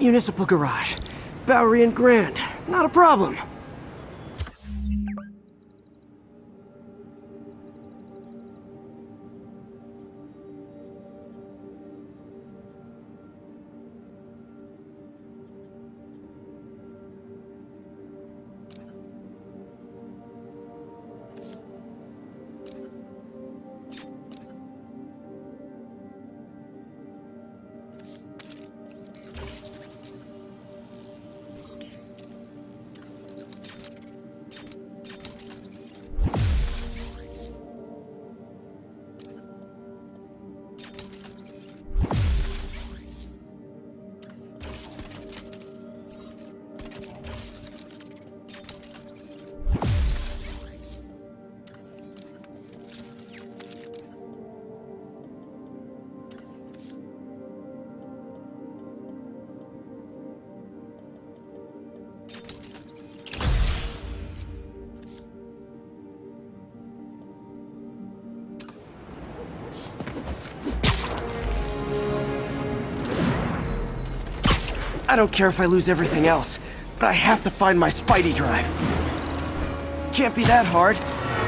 Municipal Garage. Bowery and Grand. Not a problem. I don't care if I lose everything else, but I have to find my Spidey drive. Can't be that hard.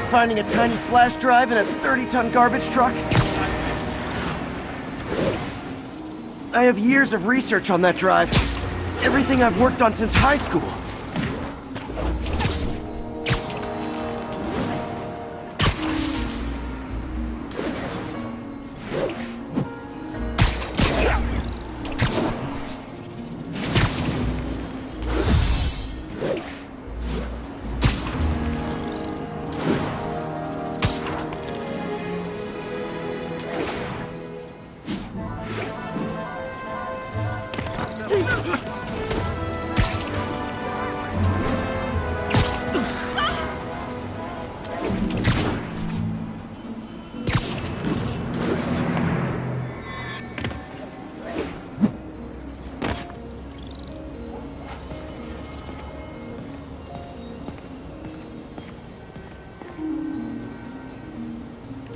Finding a tiny flash drive in a 30-ton garbage truck. I have years of research on that drive. Everything I've worked on since high school.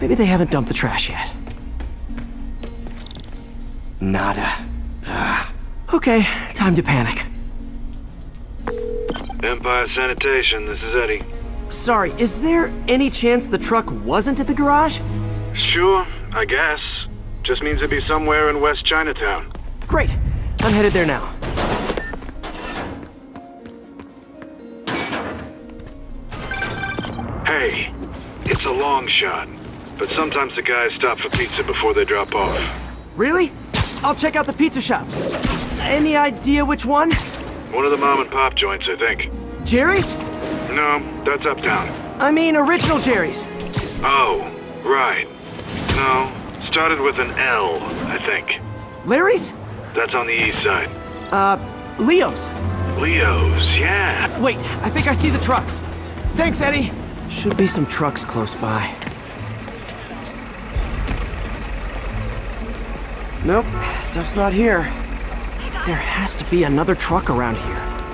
Maybe they haven't dumped the trash yet. Nada. Ugh. Okay, time to panic. Empire Sanitation, this is Eddie. Sorry, is there any chance the truck wasn't at the garage? Sure, I guess. Just means it'd be somewhere in West Chinatown. Great. I'm headed there now. Hey, it's a long shot, but sometimes the guys stop for pizza before they drop off. Really? I'll check out the pizza shops. Any idea which one? One of the mom and pop joints, I think. Jerry's? No, that's uptown. I mean, original Jerry's. Oh, right. No, started with an L, I think. Larry's? That's on the east side. Uh, Leo's. Leo's, yeah. Wait, I think I see the trucks. Thanks, Eddie. Should be some trucks close by. Nope, stuff's not here. There has to be another truck around here.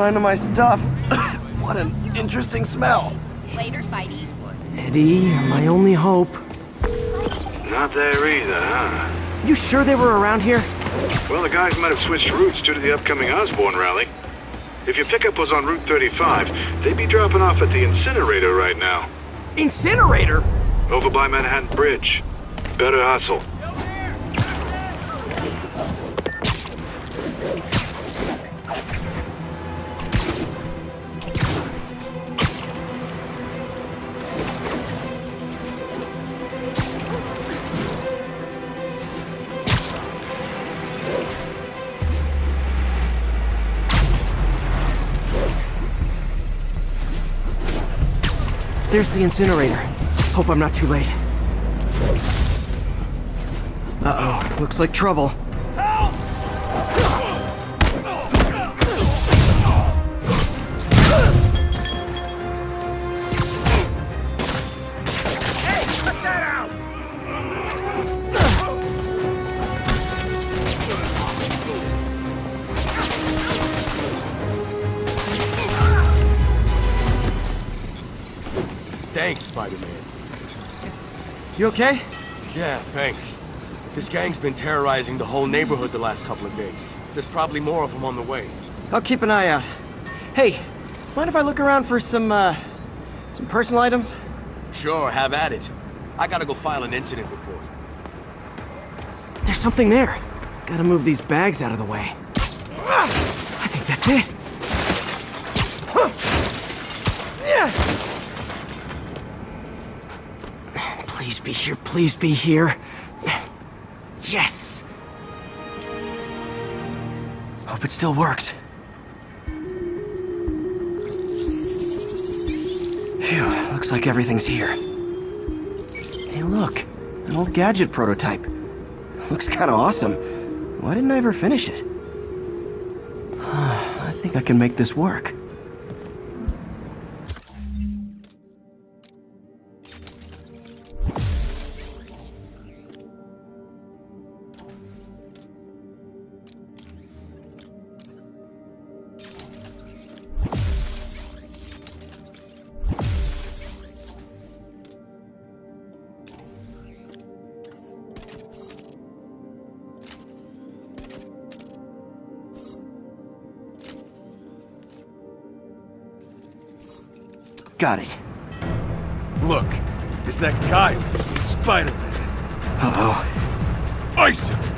Sign of my stuff. what an interesting smell. Later, Spidey. Eddie, you're my only hope. Not there either, huh? You sure they were around here? Well, the guys might have switched routes due to the upcoming Osborn rally. If your pickup was on Route 35, they'd be dropping off at the incinerator right now. Incinerator? Over by Manhattan Bridge. Better hustle. There's the incinerator. Hope I'm not too late. Uh-oh, looks like trouble. Thanks, Spider-Man. You okay? Yeah, thanks. This gang's been terrorizing the whole neighborhood the last couple of days. There's probably more of them on the way. I'll keep an eye out. Hey, mind if I look around for some, uh, some personal items? Sure, have at it. I gotta go file an incident report. There's something there. Gotta move these bags out of the way. I think that's it. Huh. Yeah. Please be here, please be here. Yes! Hope it still works. Phew, looks like everything's here. Hey, look, an old gadget prototype. Looks kinda awesome. Why didn't I ever finish it? I think I can make this work. Got it. Look, it's that guy Spider-Man. Uh-oh. Ice him!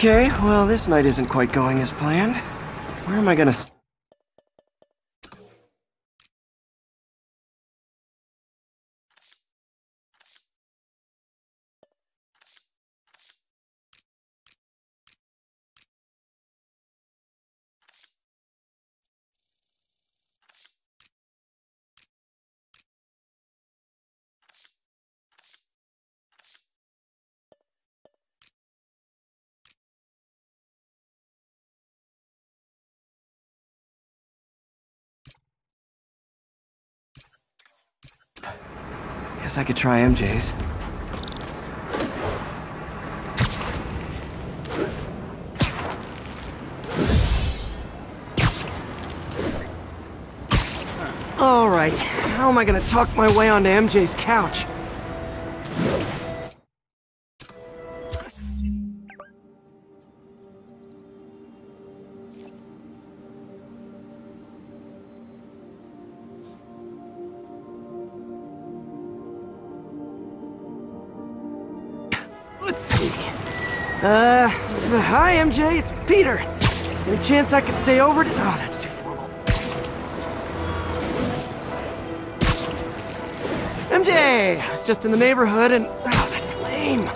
Okay, well, this night isn't quite going as planned. Where am I gonna... Guess I could try MJ's. All right, how am I gonna talk my way onto MJ's couch? Let's see. Uh, hi MJ, it's Peter. Any chance I could stay over to- Oh, that's too formal. MJ, I was just in the neighborhood and- Oh, that's lame.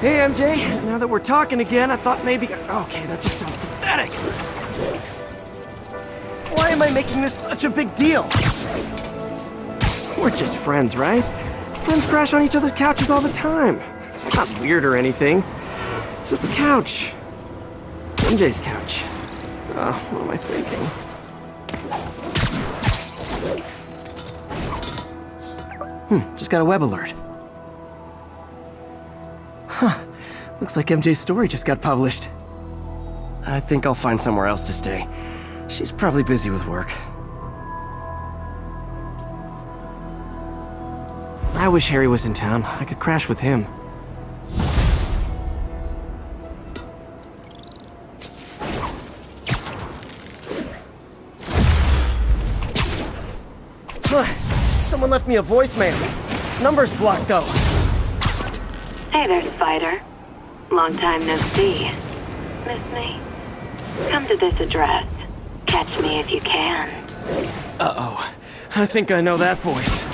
Hey MJ, now that we're talking again, I thought maybe- Okay, that just sounds pathetic. Why am I making this such a big deal? We're just friends, right? Friends crash on each other's couches all the time. It's not weird or anything. It's just a couch. MJ's couch. Oh, what am I thinking? Hmm, just got a web alert. Huh. Looks like MJ's story just got published. I think I'll find somewhere else to stay. She's probably busy with work. I wish Harry was in town. I could crash with him. Someone left me a voicemail. Number's blocked, though. Hey there, Spider. Long time no see. Miss me? Come to this address. Catch me if you can. Uh-oh. I think I know that voice.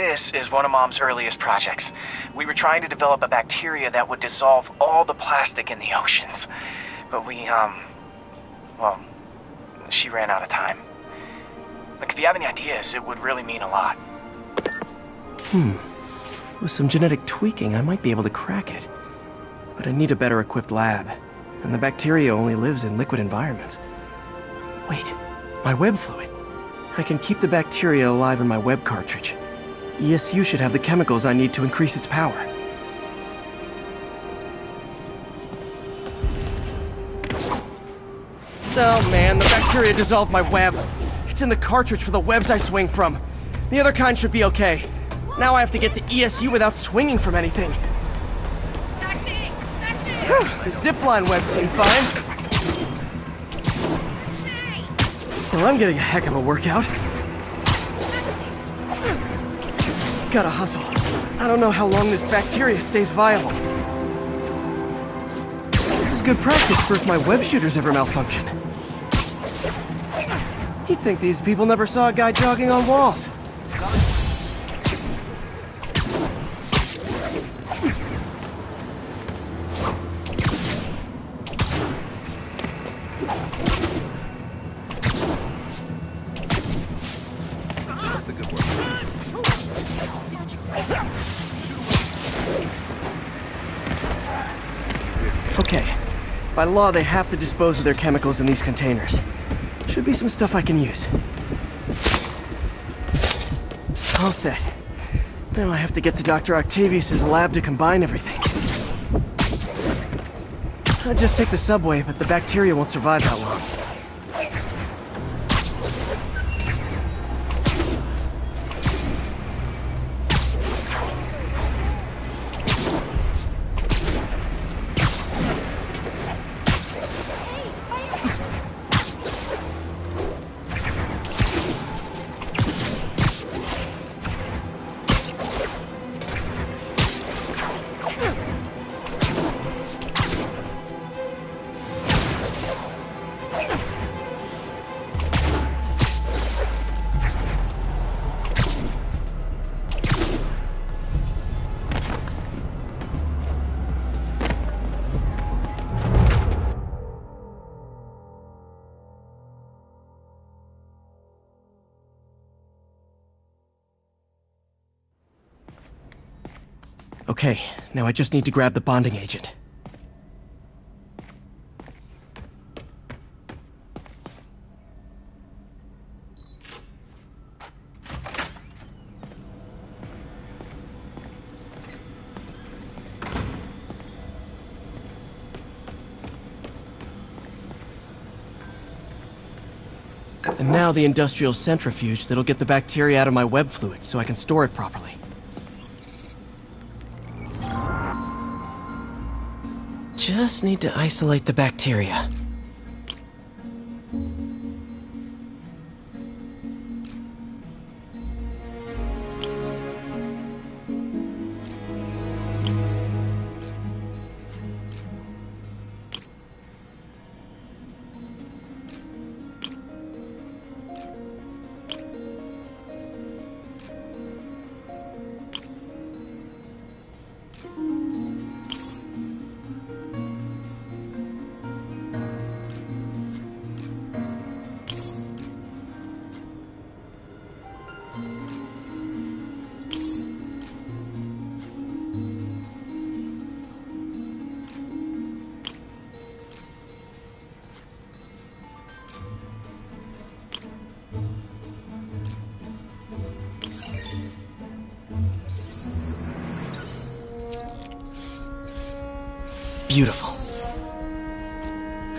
This is one of Mom's earliest projects. We were trying to develop a bacteria that would dissolve all the plastic in the oceans. But we, um, well, she ran out of time. Like, if you have any ideas, it would really mean a lot. Hmm. With some genetic tweaking, I might be able to crack it. But I need a better equipped lab. And the bacteria only lives in liquid environments. Wait, my web fluid. I can keep the bacteria alive in my web cartridge. ESU should have the chemicals I need to increase its power. Oh man, the bacteria dissolved my web. It's in the cartridge for the webs I swing from. The other kind should be okay. Now I have to get to ESU without swinging from anything. The zipline webs seem fine. Well, I'm getting a heck of a workout. Gotta hustle. I don't know how long this bacteria stays viable. This is good practice for if my web shooters ever malfunction. You'd think these people never saw a guy jogging on walls. Okay. By law, they have to dispose of their chemicals in these containers. Should be some stuff I can use. All set. Now I have to get to Dr. Octavius's lab to combine everything. I'd just take the subway, but the bacteria won't survive that long. Okay, now I just need to grab the bonding agent. And now the industrial centrifuge that'll get the bacteria out of my web fluid so I can store it properly. Just need to isolate the bacteria.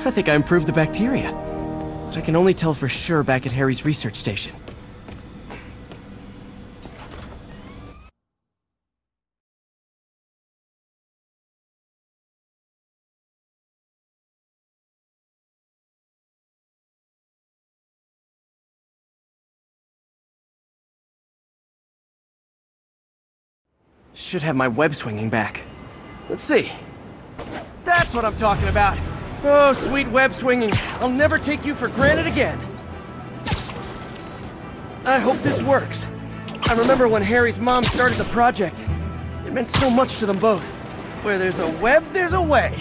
I think I improved the bacteria. But I can only tell for sure back at Harry's research station. Should have my web swinging back. Let's see. That's what I'm talking about. Oh, sweet web swinging. I'll never take you for granted again. I hope this works. I remember when Harry's mom started the project. It meant so much to them both. Where there's a web, there's a way.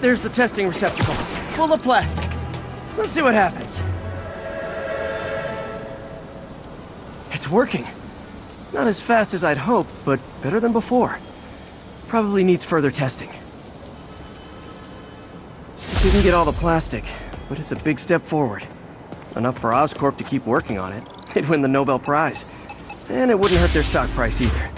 There's the testing receptacle, full of plastic. Let's see what happens. It's working. Not as fast as I'd hoped, but better than before. Probably needs further testing. Didn't get all the plastic, but it's a big step forward. Enough for Oscorp to keep working on it. They'd win the Nobel Prize. And it wouldn't hurt their stock price either.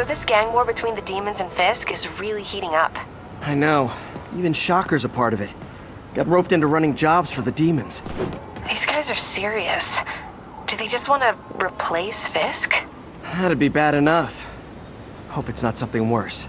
So this gang war between the demons and Fisk is really heating up. I know. Even Shocker's a part of it. Got roped into running jobs for the demons. These guys are serious. Do they just want to replace Fisk? That'd be bad enough. Hope it's not something worse.